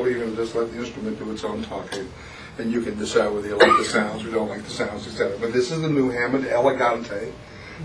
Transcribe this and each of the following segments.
even just let the instrument do its own talking, and you can decide whether you like the sounds or don't like the sounds, etc. But this is the new Hammond Elegante.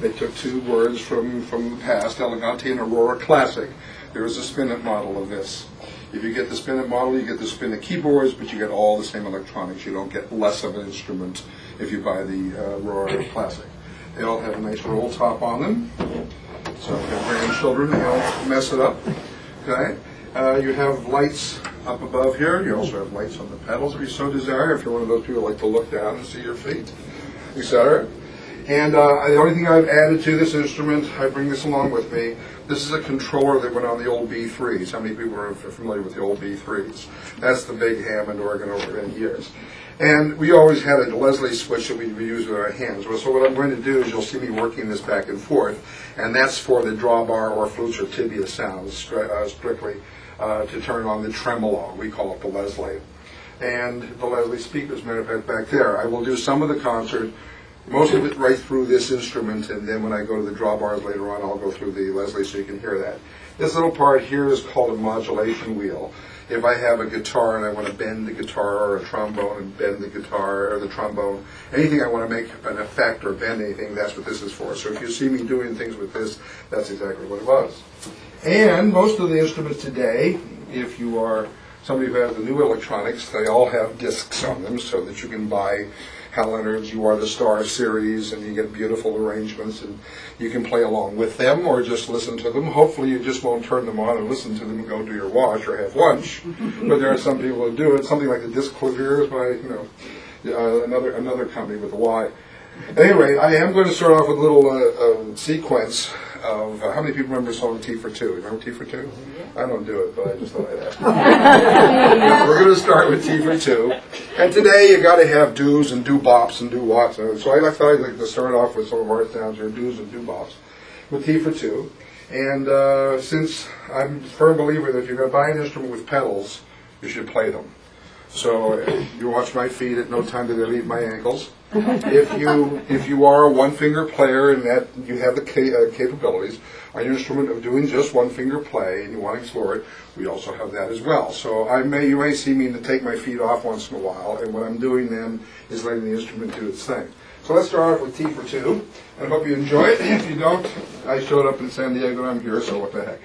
They took two words from, from the past, Elegante and Aurora Classic. There is a Spinet model of this. If you get the Spinet model, you get the Spinet keyboards, but you get all the same electronics. You don't get less of an instrument if you buy the uh, Aurora Classic. They all have a nice roll top on them. So if you have grandchildren, they don't mess it up. Okay? Uh, you have lights up above here. You also have lights on the pedals if you so desire, if you're one of those people who like to look down and see your feet, etc. And uh, the only thing I've added to this instrument, I bring this along with me, this is a controller that went on the old B3s. How many people are familiar with the old B3s? That's the big Hammond organ over many years. And we always had a Leslie switch that we use with our hands. So what I'm going to do is you'll see me working this back and forth, and that's for the drawbar or flutes or tibia sounds uh, strictly uh, to turn on the tremolo. We call it the Leslie. And the Leslie speakers, fact, back there. I will do some of the concert, most of it right through this instrument, and then when I go to the drawbars later on, I'll go through the Leslie so you can hear that. This little part here is called a modulation wheel. If I have a guitar and I want to bend the guitar or a trombone and bend the guitar or the trombone, anything I want to make an effect or bend anything, that's what this is for. So if you see me doing things with this, that's exactly what it was. And most of the instruments today, if you are somebody who has the new electronics, they all have discs on them so that you can buy Hal Leonard's You Are the Star series and you get beautiful arrangements and you can play along with them or just listen to them. Hopefully you just won't turn them on and listen to them and go do your wash or have lunch. but there are some people who do it. Something like the Disklaviers by, you know, uh, another, another company with a Y. Anyway, I am going to start off with a little uh, uh, sequence of uh, how many people remember the song Tea for Two? Remember Tea for Two? I don't do it, but I just thought I'd ask. We're going to start with Tea for Two, and today you got to have do's and do bops and do whats. So I thought I'd like to start off with some of our sounds here, do's and do bops, with Tea for Two. And uh, since I'm a firm believer that if you're going to buy an instrument with pedals, you should play them. So you watch my feet. At no time do they leave my ankles. If you if you are a one finger player and that you have the ca- uh, capabilities on your instrument of doing just one finger play and you want to explore it, we also have that as well. So I may you may see me to take my feet off once in a while, and what I'm doing then is letting the instrument do its thing. So let's start off with Tea for Two, and I hope you enjoy it. If you don't, I showed up in San Diego and I'm here, so what the heck.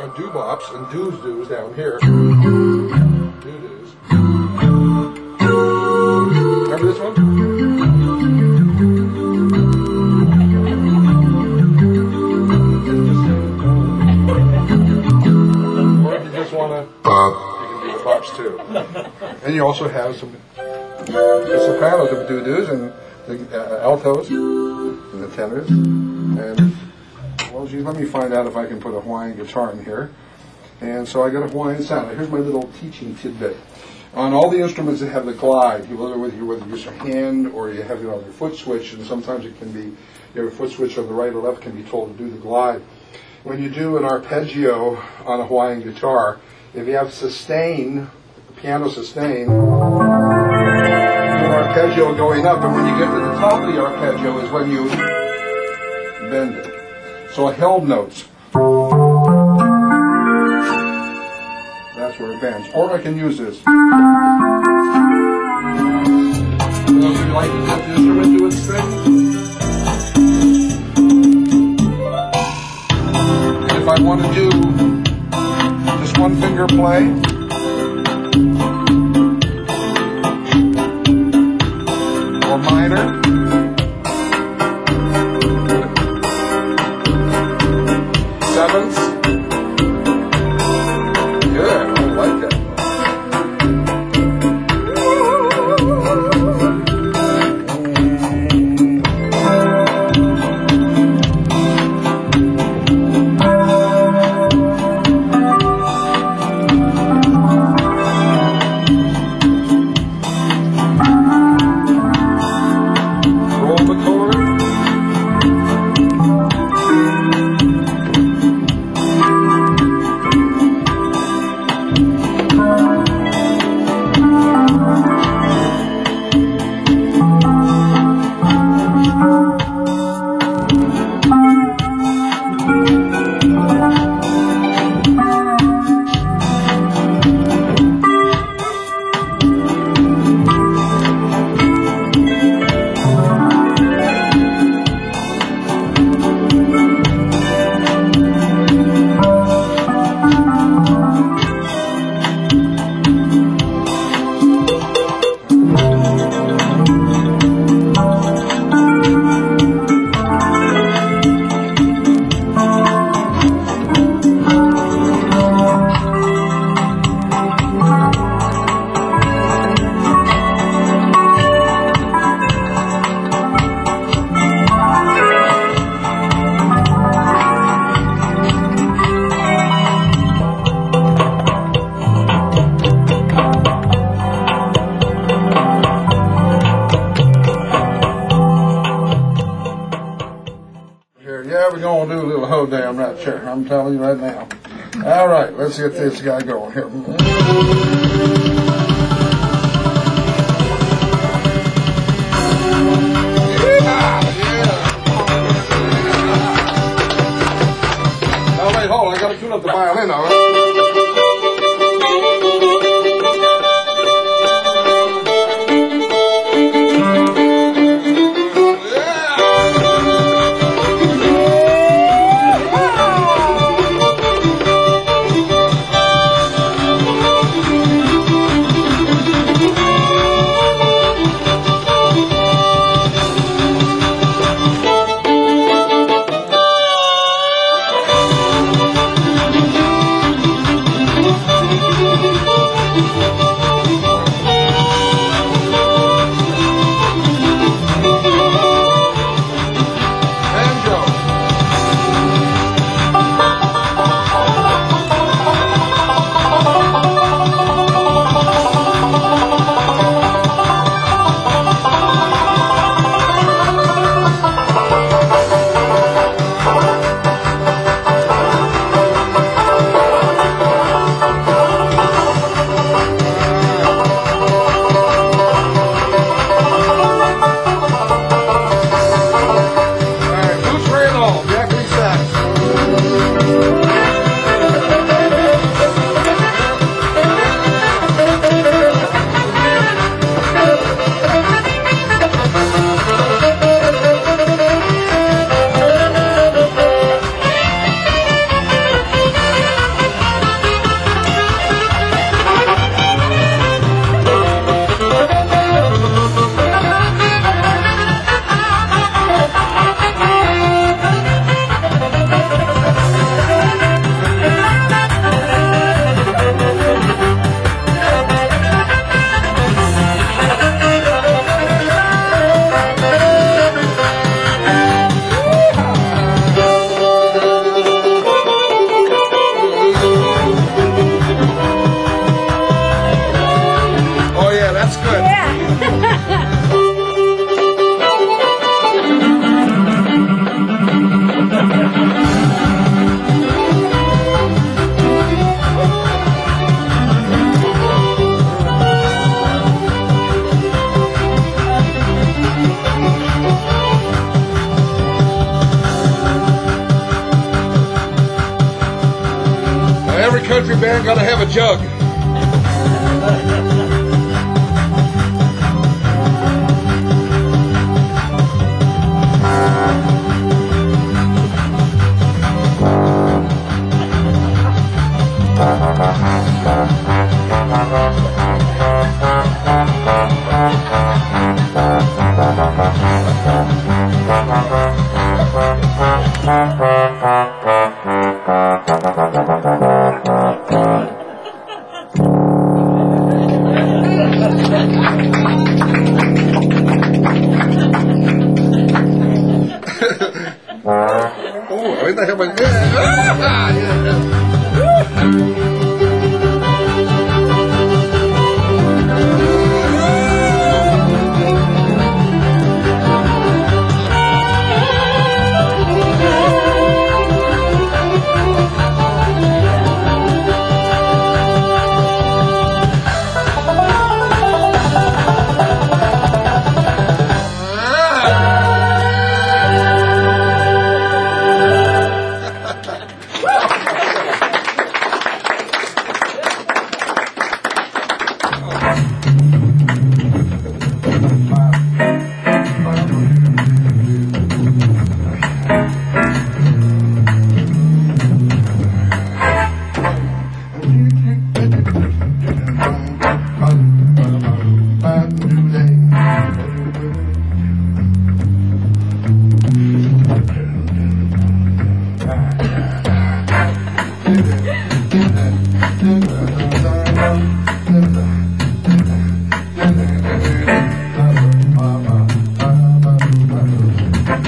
And doo-bops and doos-doos down here. Doo-doos. Remember this one? Or if you just want to, you can do the bops too. And you also have some the sopranos of doo-doos and the uh, altos and the tenors. And, well, geez, let me find out if I can put a Hawaiian guitar in here. And so I got a Hawaiian sound. Here's my little teaching tidbit. On all the instruments that have the glide, whether whether you use your hand or you have it on your foot switch, and sometimes it can be your foot switch on the right or left can be told to do the glide. When you do an arpeggio on a Hawaiian guitar, if you have sustain, piano sustain, arpeggio going up, and when you get to the top of the arpeggio is when you bend it. So held notes. That's where it bends. Or I can use this. The instrument its. And if I want to do just one finger play, let's get this guy going here.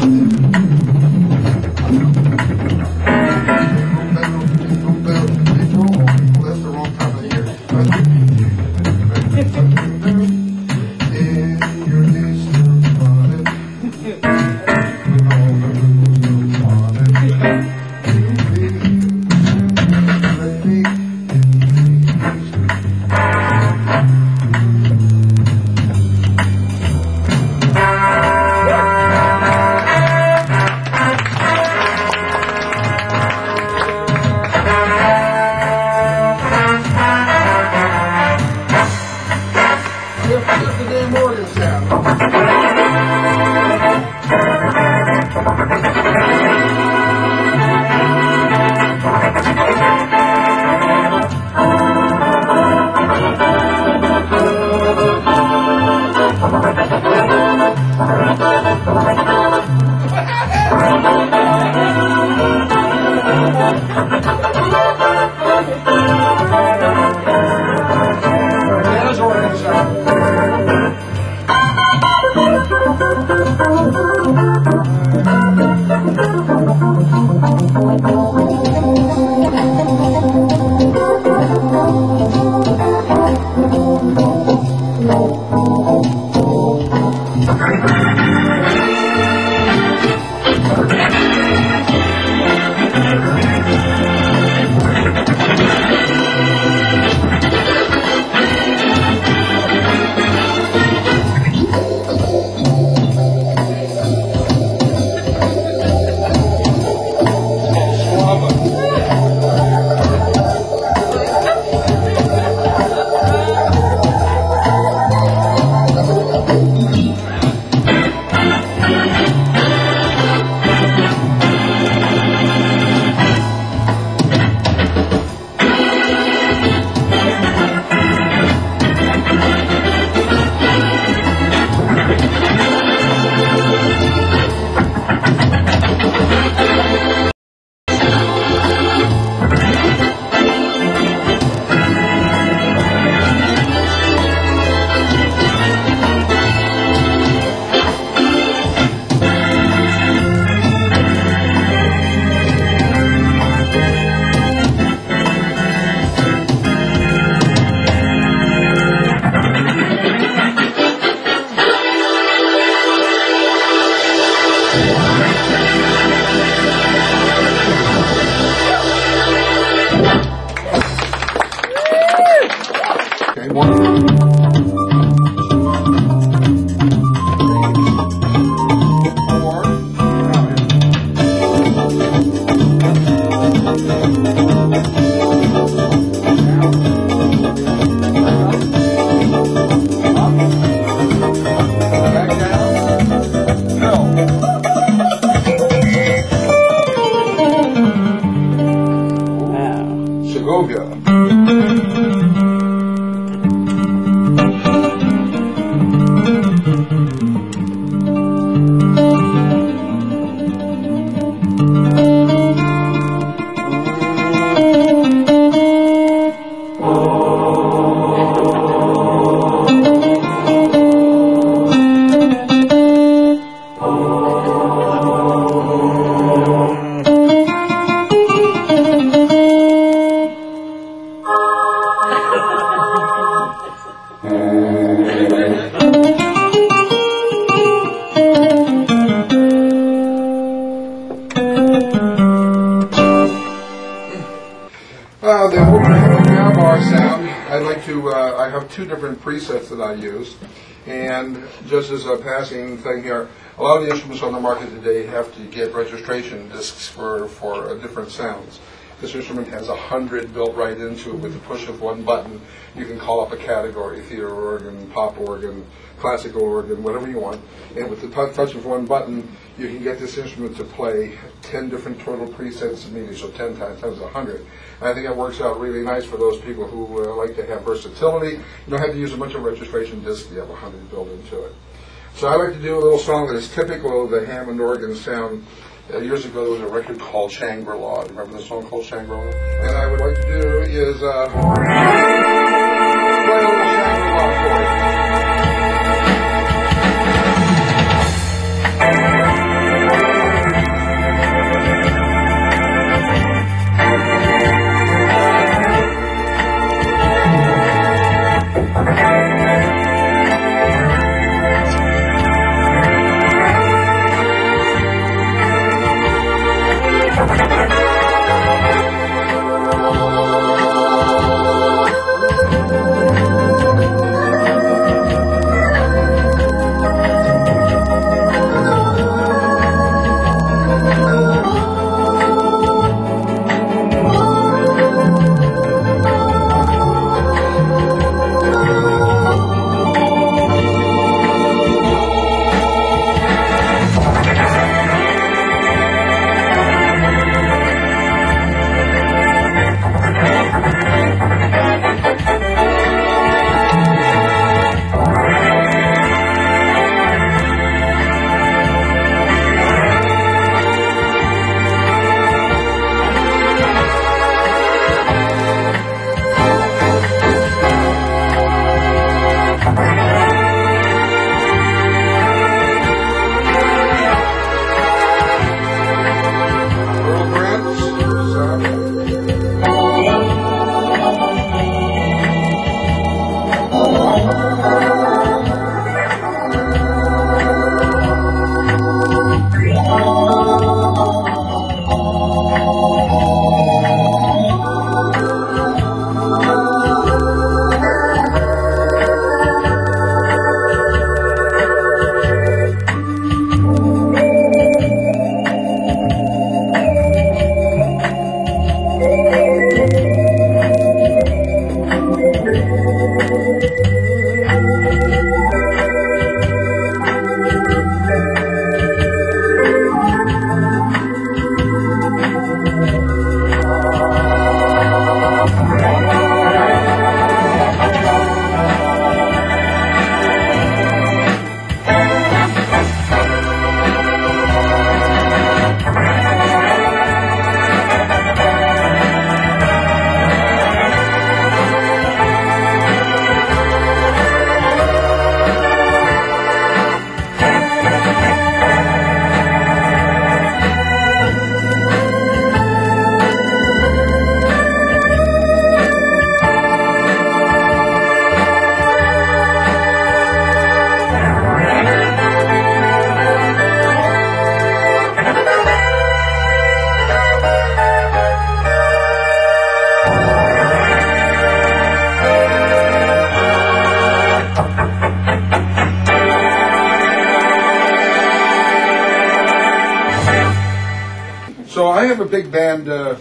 Mm-hmm. Two different presets that I use. And just as a passing thing here, a lot of the instruments on the market today have to get registration discs for, for different sounds. This instrument has a hundred built right into it with the push of one button. You can call up a category, theater organ, pop organ, classical organ, whatever you want. And with the touch of one button, you can get this instrument to play 10 different total presets immediately, so 10 times times 100. I think that works out really nice for those people who uh, like to have versatility. You don't have to use a bunch of registration discs, you have 100 built into it. So I like to do a little song that is typical of the Hammond organ sound. Uh, years ago, there was a record called Shangri-La. Remember the song called Shangri-La? And I would like to do is uh, play a little Shangri-La for you.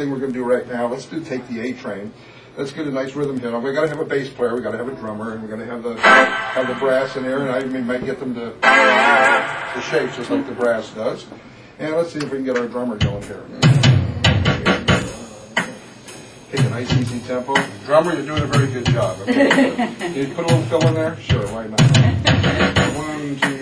Thing we're going to do right now. Let's do take the A train. Let's get a nice rhythm here. We got to have a bass player. We got to have a drummer, and we're going to have the have the brass in there. And I may- might get them to to shake just like the brass does. And let's see if we can get our drummer going here. Take a nice easy tempo. Drummer, you're doing a very good job. Okay. You put a little fill in there? Sure, why not? One, two,